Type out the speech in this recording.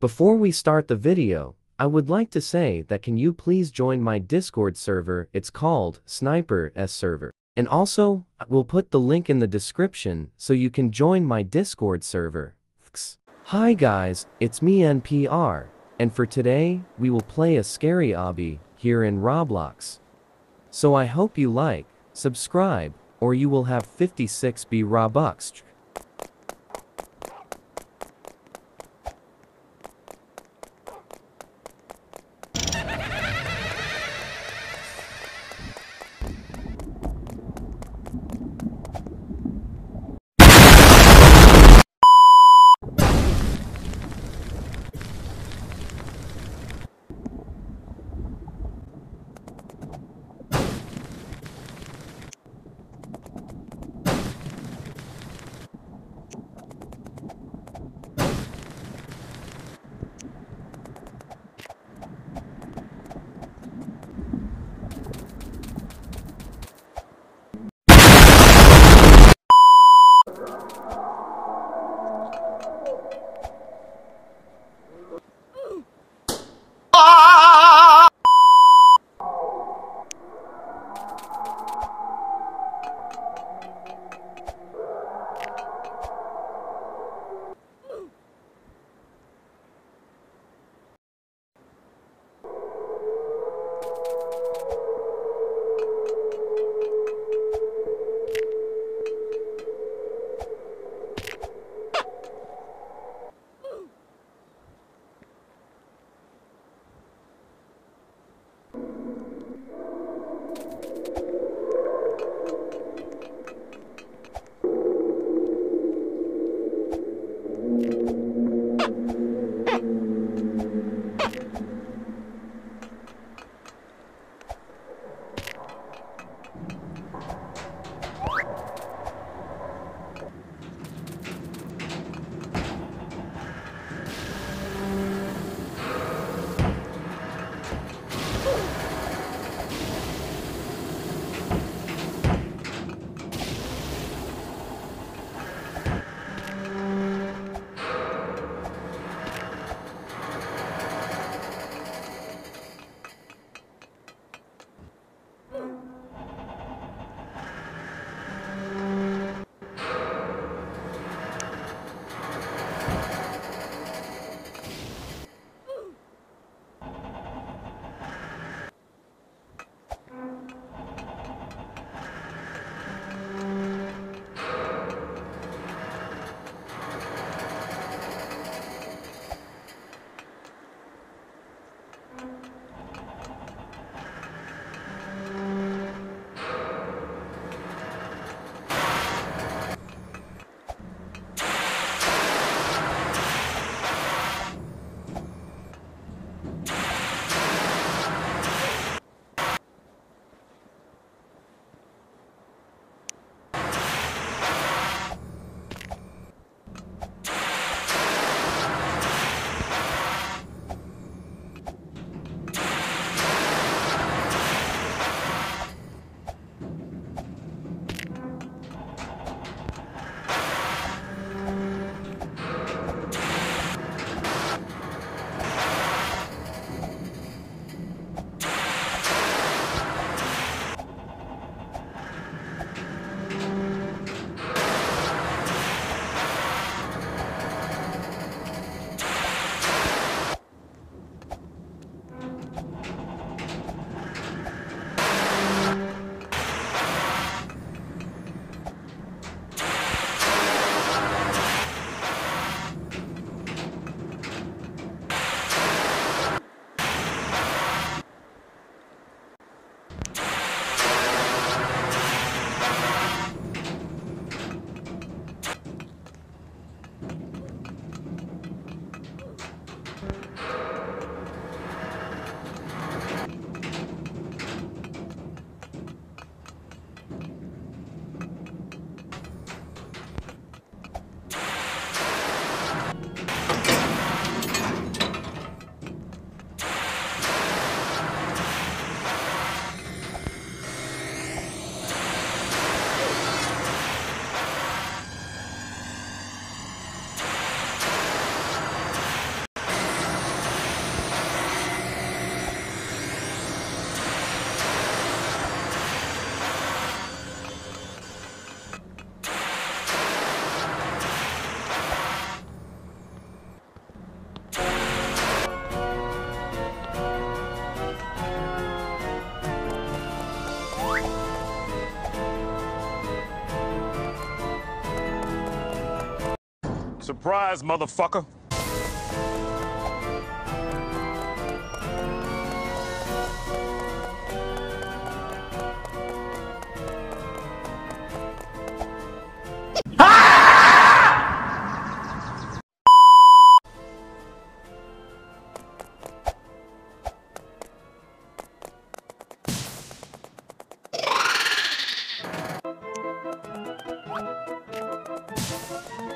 Before we start the video, I would like to say that can you please join my Discord server, it's called Sniper S server. And also, we'll put the link in the description so you can join my Discord server. Hi guys, it's me NPR, and for today, we will play a scary obby here in Roblox. So I hope you like, subscribe, or you will have 56B Robux. Surprise, motherfucker.